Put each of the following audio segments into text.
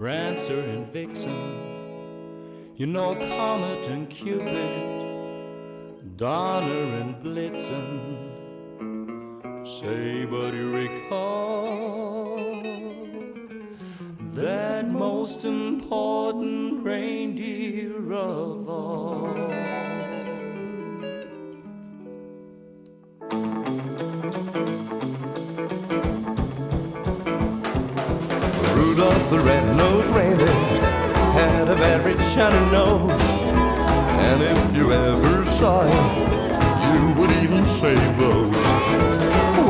Prancer and Vixen. You know Comet and Cupid, Donner and Blitzen. Say, but you recall that most important reindeer of all. Rudolph the red-nosed reindeer had a very shiny nose, and if you ever saw him, you would even say those.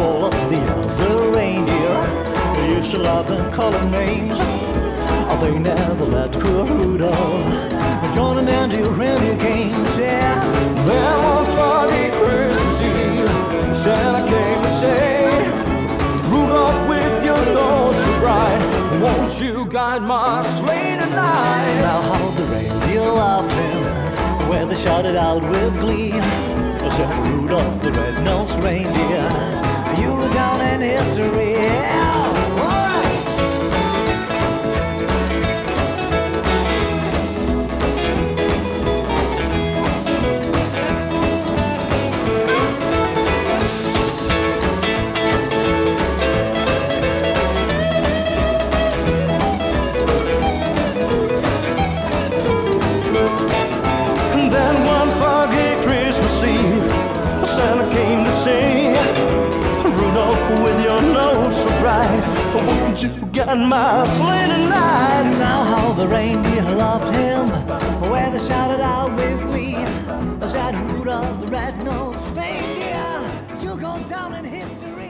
All of the other reindeer used to laugh and call him names. Oh, they never let poor Rudolph join in any reindeer games. Yeah, won't you guide my sleigh tonight? now how the reindeer him when they shouted out with glee. Said Rudolph the red-nosed reindeer, you guide my sleigh tonight? Now how the reindeer loved him where they shouted out with glee. Said Rudolph the red-nosed reindeer, you go down in history.